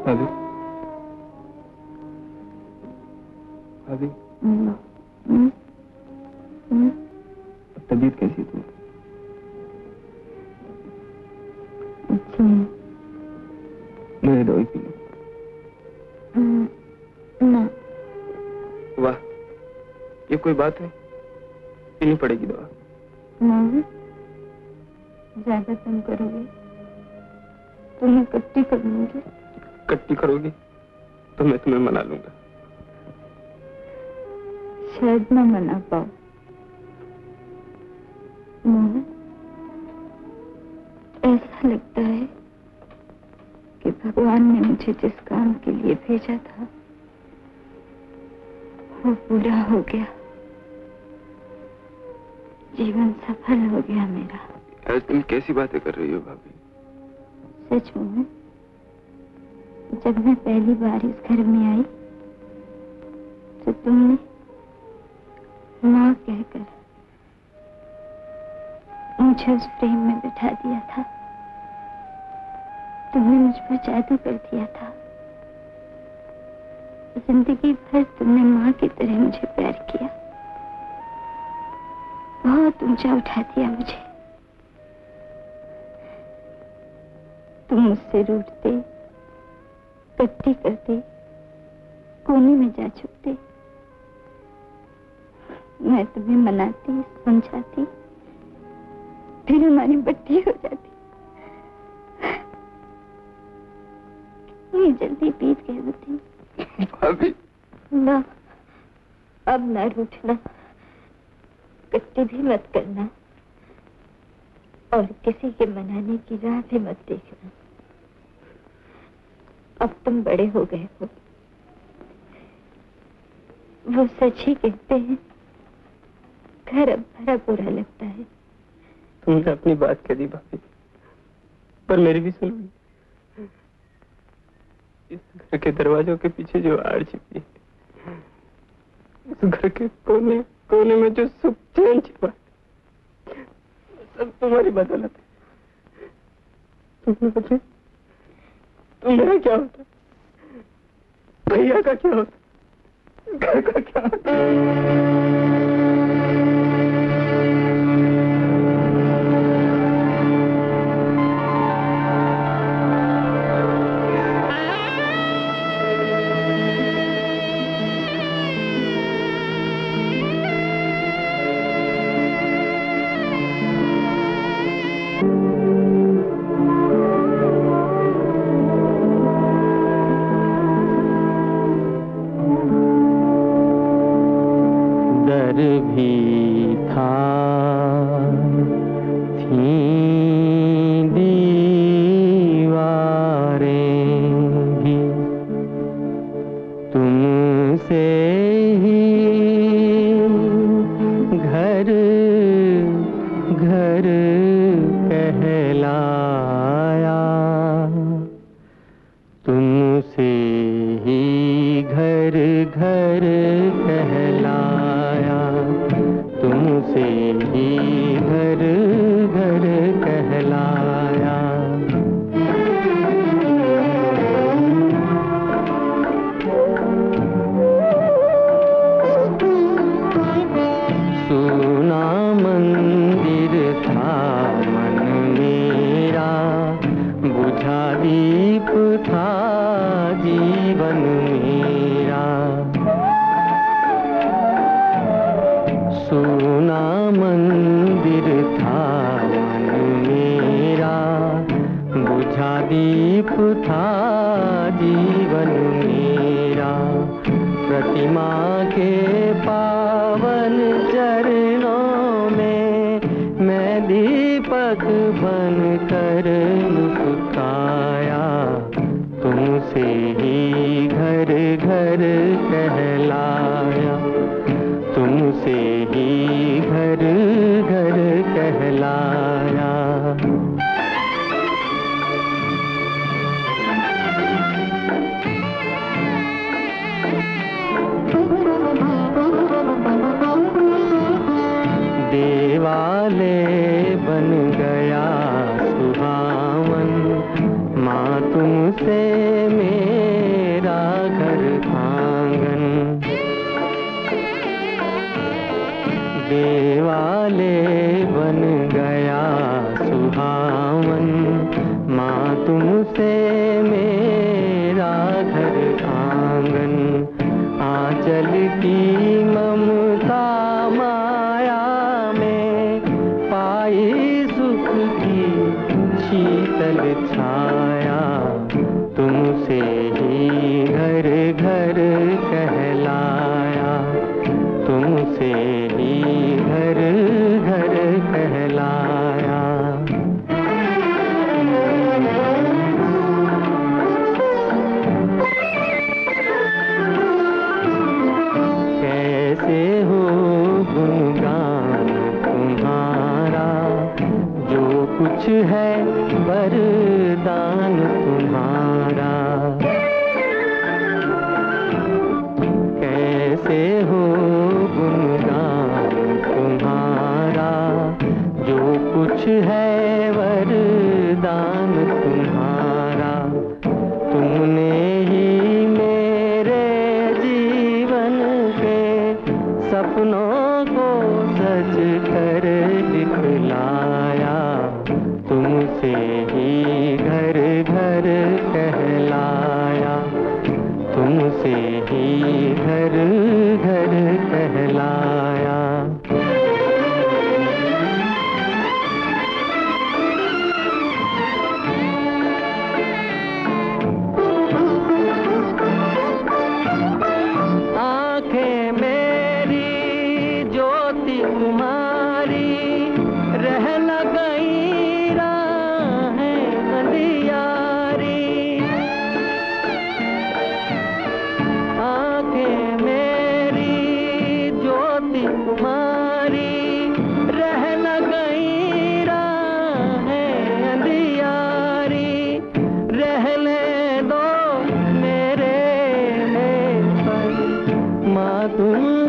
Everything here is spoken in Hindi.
भाभी भाभी हम्म, हम्म, हम्म, तबीयत कैसी है तुम्हारी? अच्छी। है दवाई पी हम्म, ना। वाह ये कोई बात है पीनी पड़ेगी दवा। मोहन ज़्यादा तुम करोगे। तो मैं कट्टी कर लूँगी कट्टी करोगी तो मैं तुम्हें मना लूँगा। शायद न मना मोहन ऐसा लगता है कि भगवान ने मुझे जिस काम के लिए भेजा था वो पूरा हो गया। जीवन सफल हो गया मेरा। आज तुम कैसी बातें कर रही हो भाभी? सच मोहन जब मैं पहली बार इस घर में आई तो तुमने माँ कहकर मुझे उस फ्रेम में बिठा दिया था। तुमने मुझ पर जादू कर दिया था। ज़िंदगी भर तुमने माँ की तरह मुझे प्यार किया। बहुत ऊँचा उठा दिया मुझे। तुम मुझसे रूठते कट्टी करते कोने में जा छुपते। मैं तुम्हें मनाती समझाती फिर हमारी बट्टी हो जाती। ये जल्दी बीत गए भाभी। ना अब ना रूठना कट्टी भी मत करना और किसी के मनाने की राह भी मत देखना। अब तुम बड़े हो गए हो। वो सच ही कहते हैं, घर अब बड़ा बुरा लगता है। तुमने अपनी बात कह दी भाभी। पर मेरी भी सुनो इस घर के दरवाजों के पीछे जो आड़ छिपी है इस घर के कोने कोने में जो सुख चैन छिपा सब तुम्हारी बदौलत है। तुमने बचे तो मेरा क्या होता? भैया का क्या होता? घर का क्या होता? भी था। थी दीवारें भी तुमसे ही घर घर कहलाया। तुमसे बुझा दीप था जीवन मेरा। सोना मंदिर था मन मेरा। बुझा दीप था जीवन मेरा। प्रतिमा के बन गया सुहावन। माँ तुमसे मेरा घर आँगन। आंचल की ममता माया में पाई सुख की शीतल छाया। तुमसे कुछ है वरदान तुम्हारा। कैसे हो गुणगान तुम्हारा? जो कुछ है वरदान तुम्हारा। तुमने ही मेरे जीवन के सपनों को सच कर दिखलाया। तुमसे ही घर घर कहलाया। तुमसे ही घर घर पर